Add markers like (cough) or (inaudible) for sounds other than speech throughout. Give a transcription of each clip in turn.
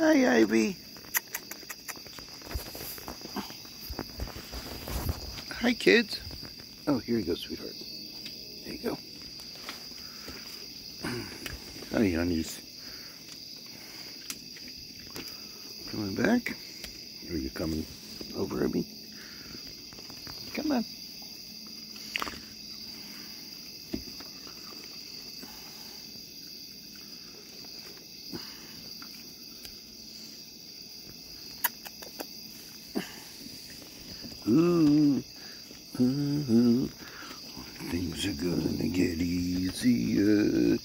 Hi, Ivy. Hi, kids. Oh, here you go, sweetheart. There you go. (clears throat) Hi, honeys. Coming back? Are you coming over, Abby? Come on. Ooh, ooh, things are gonna get easier.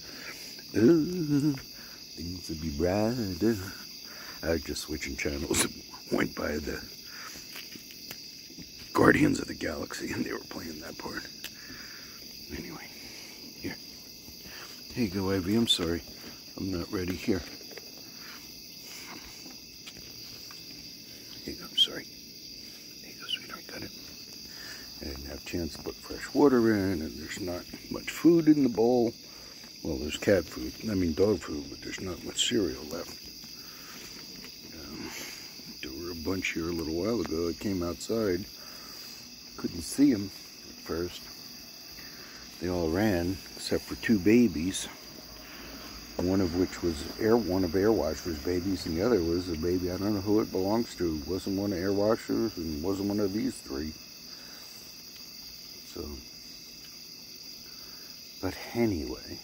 Ooh, things will be brighter. I was just switching channels. Went by the Guardians of the Galaxy, and they were playing that part. Anyway, here. Here you go, Ivy. I'm sorry. I'm not ready. Here. Here you go. I'm sorry. There you go, sweetheart. Got it. I didn't have a chance to put fresh water in, and there's not much food in the bowl. Well, there's cat food. I mean dog food, but there's not much cereal left. Um, there were a bunch here a little while ago. I came outside. Couldn't see them at first. They all ran, except for two babies. One of which was air, one of Airwasher's babies, and the other was a baby. I don't know who it belongs to. wasn't one of Airwasher's, and wasn't one of these three. So, but anyway.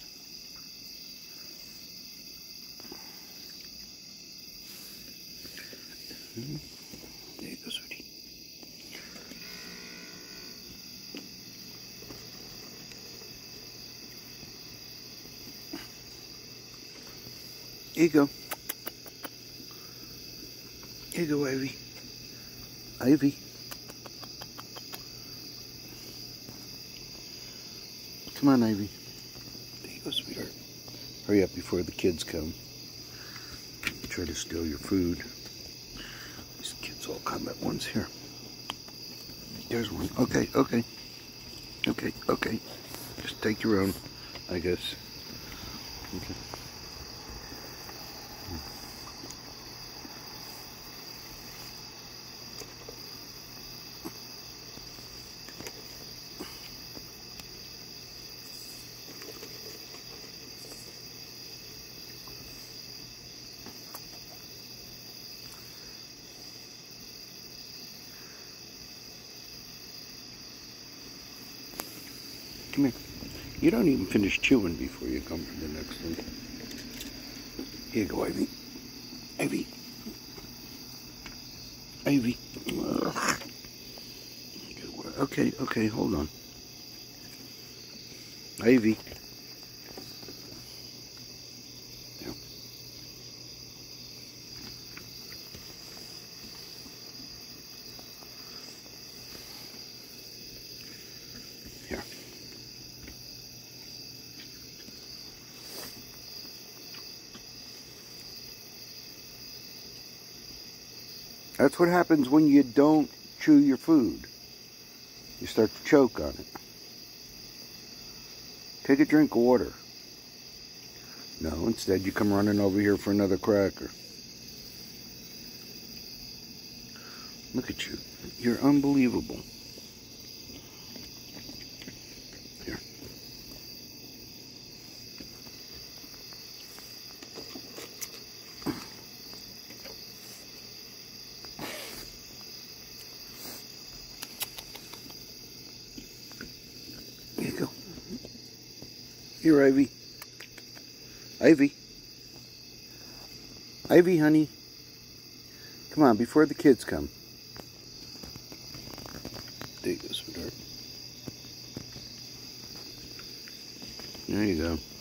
There you go, sweetie. Here you go. Here you go, Ivy. Ivy. Come on, Ivy. There you go, sweetheart. Hurry up before the kids come. Try to steal your food. These kids all come at once here. There's one. Okay, okay. Okay, okay. Just take your own, I guess. Okay. Come here. You don't even finish chewing before you come to the next one. Here you go, Ivy. Ivy. Ivy. Okay, okay, hold on. Ivy. That's what happens when you don't chew your food. You start to choke on it. Take a drink of water. No, instead you come running over here for another cracker. Look at you. You're unbelievable. Here, Ivy. Ivy. Ivy, honey. Come on, before the kids come. There you go, sweetheart. There you go.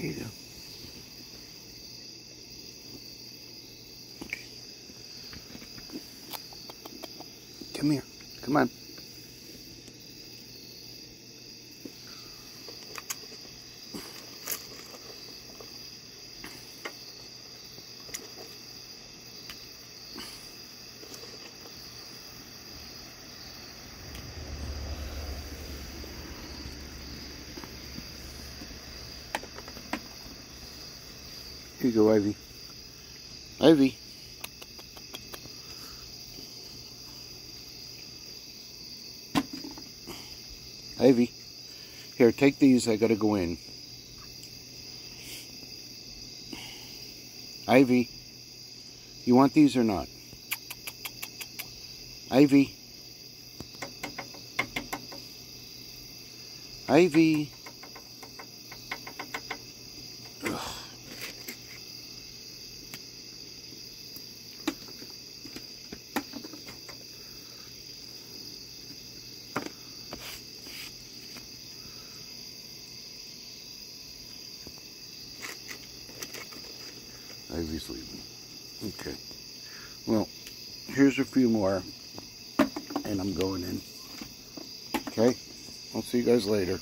Come here. Come on. Here you go, Ivy. Ivy. Ivy. Here, take these. I gotta go in. Ivy. You want these or not? Ivy. Ivy. Ivy's leaving. Okay. Well, here's a few more, and I'm going in. Okay? I'll see you guys later.